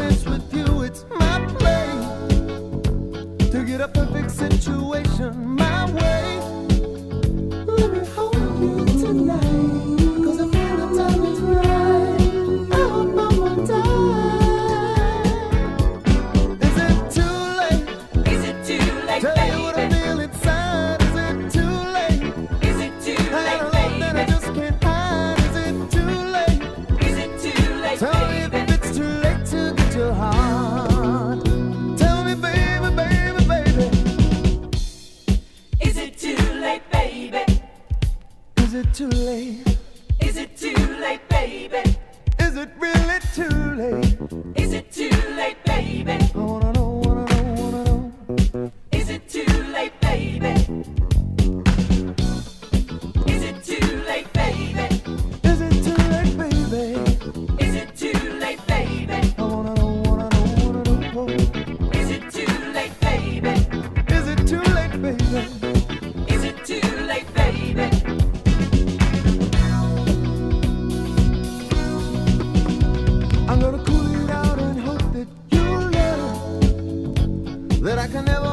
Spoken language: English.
sense with you, it's my play to get a perfect situation. it too late? Is it too late, baby? Is it really too late? that I can never